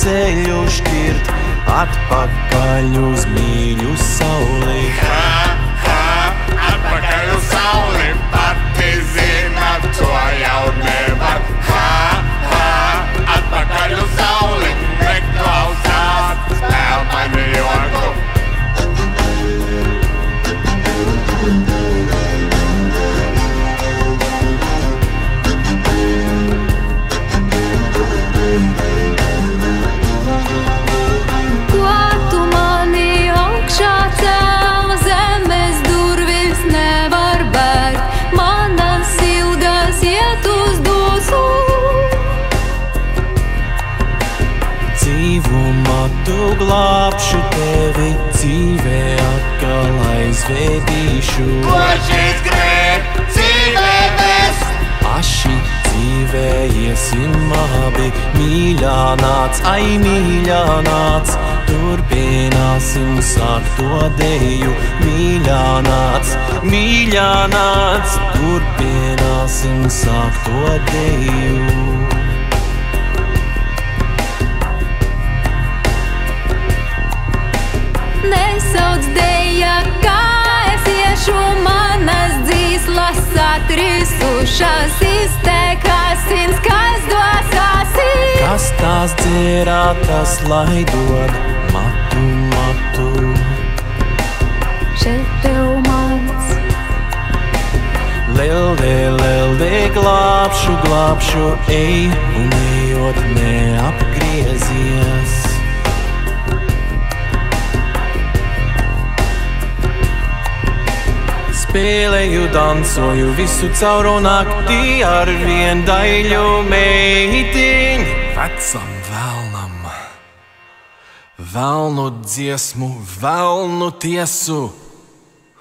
ceļu šķirt, atpakaļ uz mīļu sauli. Glābšu tevi, dzīvē atkal aizvedīšu. Ko šis grēk, dzīvē ves? Aši dzīvē iesim abi, mīļā nāc, ai mīļā nāc. Turpināsim sākt to deju, mīļā nāc, mīļā nāc. Turpināsim sākt to deju. Satrisušas, iztekās sins, kas dos asīs. Kas tās dzērā, tas lai dod matu, matu. Šeit tev mans, Lelde, lelde, glābšu, glābšu, ej, un ejot neapgriezies. Spēlēju, dansoju visu cauru naktī ar vien daļu meitiņu. Vecam vēlnam, vēlnu dziesmu, vēlnu tiesu